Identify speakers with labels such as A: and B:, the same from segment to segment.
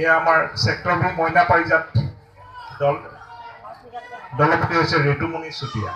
A: এয়া আমাৰ ছেক্টৰ মইনা পাৰিজাত দল দলপতি হৈছে ঋতুমণি চুতীয়া।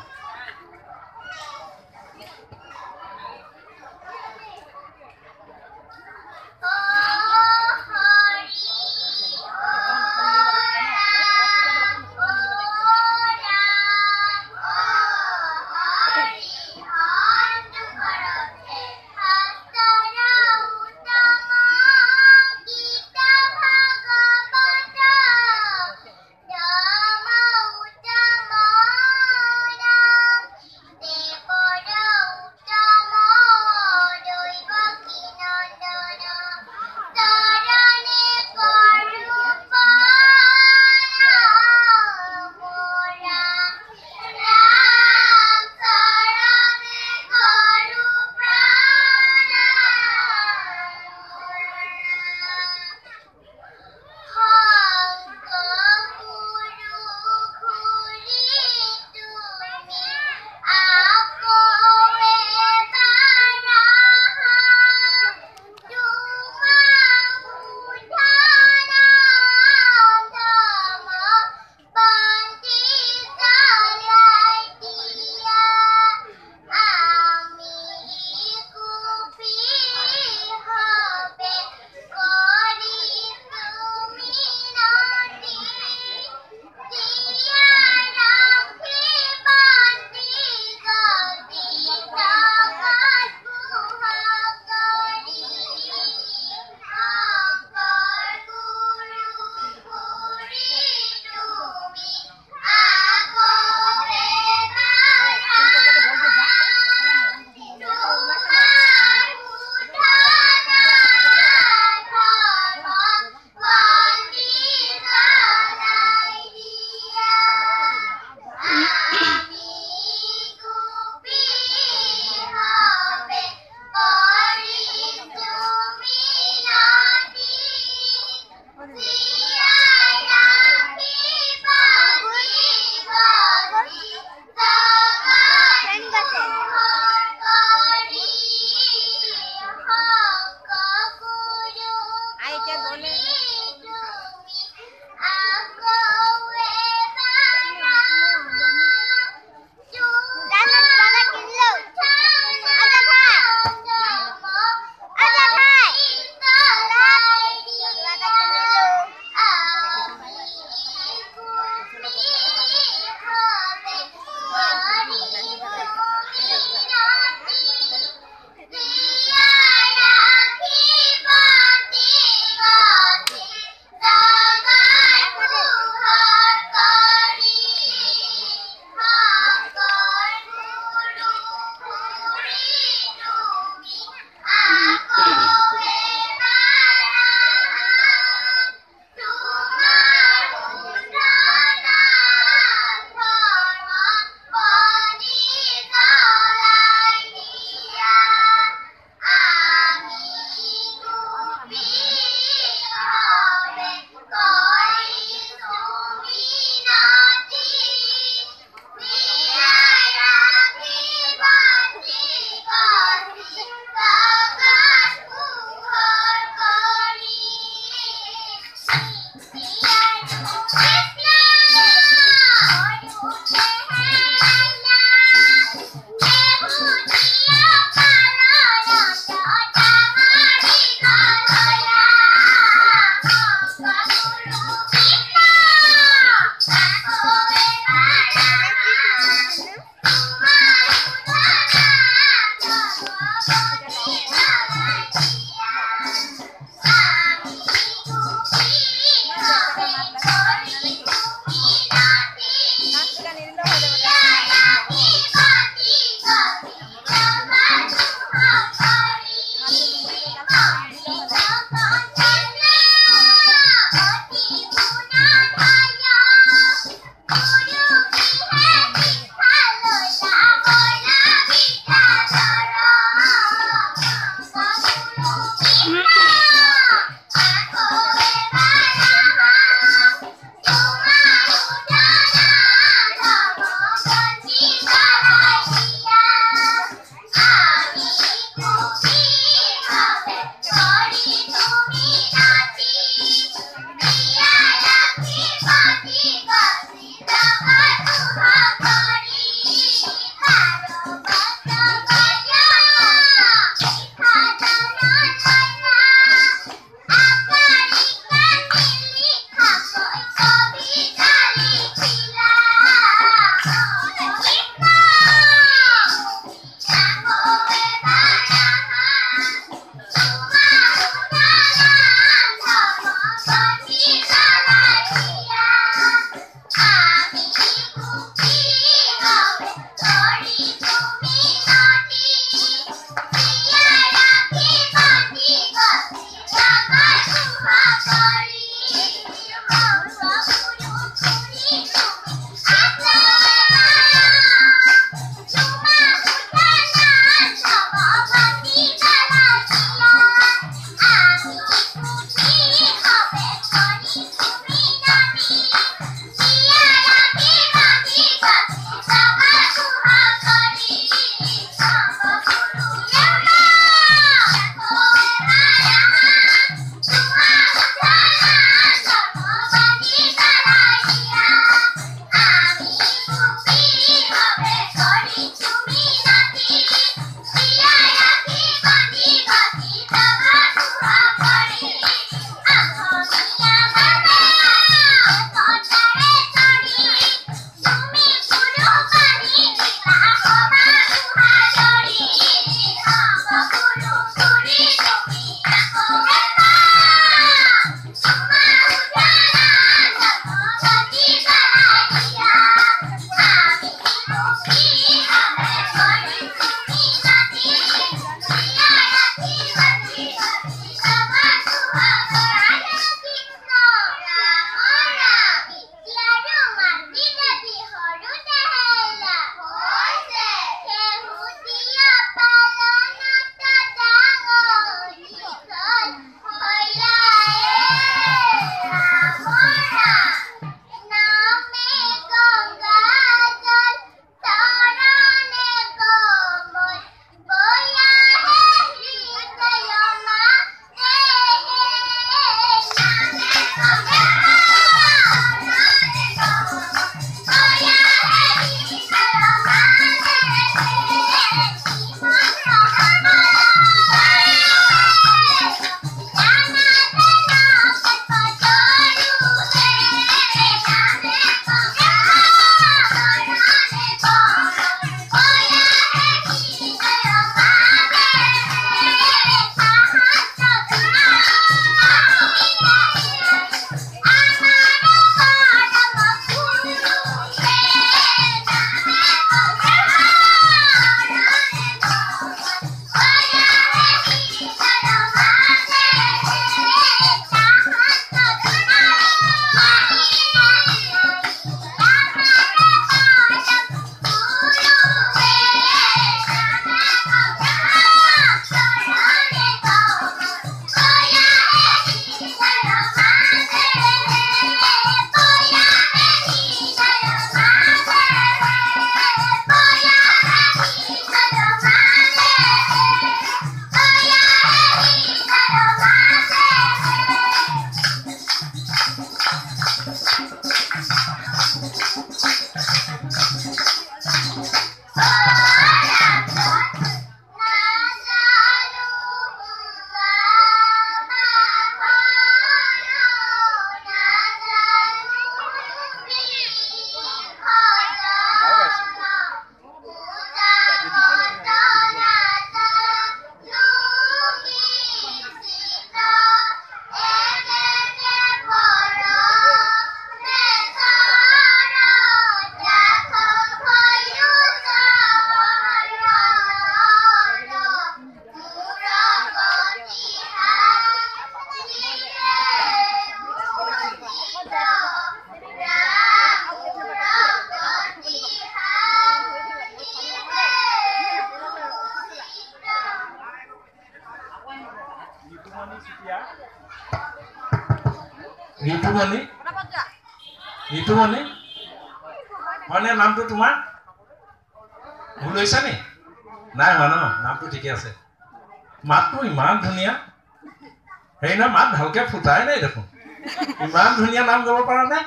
B: ঋতুমণি
C: ঋতুমণি হয়নে নামটো তোমাৰ? ভুল হৈছে নি? নাই হোৱা ন নামটো ঠিকে আছে। মাতটো ইমান ধুনীয়া। হেৰি নহয় মাত ভালকে ফুটাই নাই দেখোন। ইমান ধুনীয়া নাম গাব পৰা নাই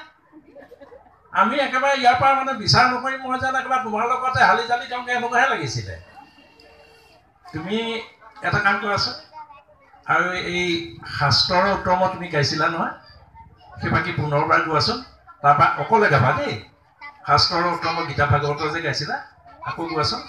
C: আমি একেবাৰে ইয়াৰ পৰা মানে বিচাৰ নকৰি মই যেন একেবাৰে তোমাৰ লগতে হালি জালি যাওঁগৈ এনেকুৱাহে লাগিছিলে। তুমি এটা কাম কৰাচোন। আৰু এই শাস্ত্ৰৰ উত্তমত তুমি গাইছিলা নহয়? সেই বাকী পুনৰবাৰ গোৱাচোন? তাৰপৰা অকলে গাবা দেই। শাস্ত্ৰৰ উত্তমত গীতা ভাগৱতৰ যে গাইছিলা আকৌ গোৱাচোন।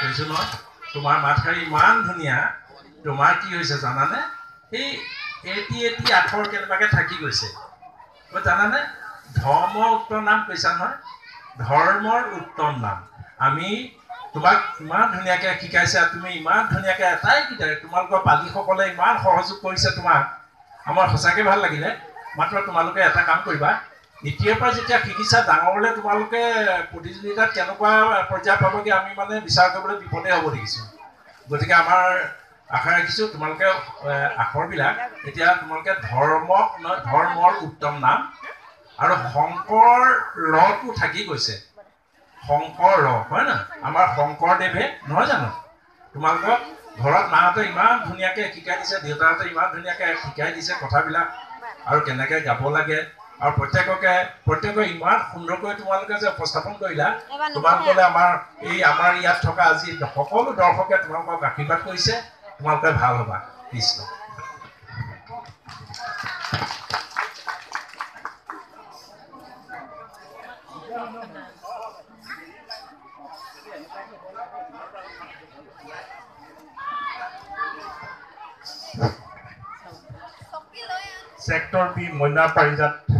C: কৈছোঁ নহয় তোমাৰ মাতষাৰি ইমান ধুনীয়া। তোমাৰ কি হৈছে জানানে? সেই এটি এটি আখৰ কেনেবাকৈ থাকি গৈছে। মই জানানে? ধৰ্মৰ উত্তৰ নাম কৈছা নহয়? ধৰ্মৰ উত্তম নাম। আমি তোমাক ইমান ধুনীয়াকৈ শিকাইছা তুমি ইমান ধুনীয়াকৈ কিতাপ তোমালোকৰ পালিসকলে ইমান সহযোগ কৰিছে তোমাক। আমাৰ সঁচাকৈ ভাল লাগিলে। মাত্ৰ তোমালোকে এটা কাম কৰিবা। এতিয়াৰ পৰা যেতিয়া শিকিছা ডাঙৰলৈ তোমালোকে প্ৰতিযোগিতাত কেনেকুৱা পৰ্যায় পাবগৈ আমি মানে বিচাৰ কৰিবলৈ বিপদে হ'ব দেখিছোঁ। গতিকে আমাৰ আশা ৰাখিছোঁ তোমালোকে আখৰবিলাক এতিয়া তোমালোকে ধৰ্ম ন- ধৰ্মৰ উত্তম নাম আৰু শংকৰ ৰটো থাকি গৈছে। শংকৰ ৰ হয় নহয়? আমাৰ শংকৰদেৱে নহয় জানো? তোমালোকক ঘৰত মাহঁতে ইমান ধুনীয়াকৈ শিকাই দিছে দেউতাহঁতে ইমান ধুনীয়াকৈ শিকাই দিছে কথাবিলাক আৰু কেনেকৈ গাব লাগে। আৰু প্ৰত্যেককে প্ৰত্যেকে ইমান সুন্দৰকৈ তোমালোকে যে উপস্থাপন কৰিলা তোমালোকলে আমাৰ এই আমাৰ ইয়াত থকা আজি সকলো দৰ্শকে তোমালোকক আশীৰ্বাদ কৰিছে তোমালোকে ভাল হ'বা Krishna.
A: Sector B Moina Parijat.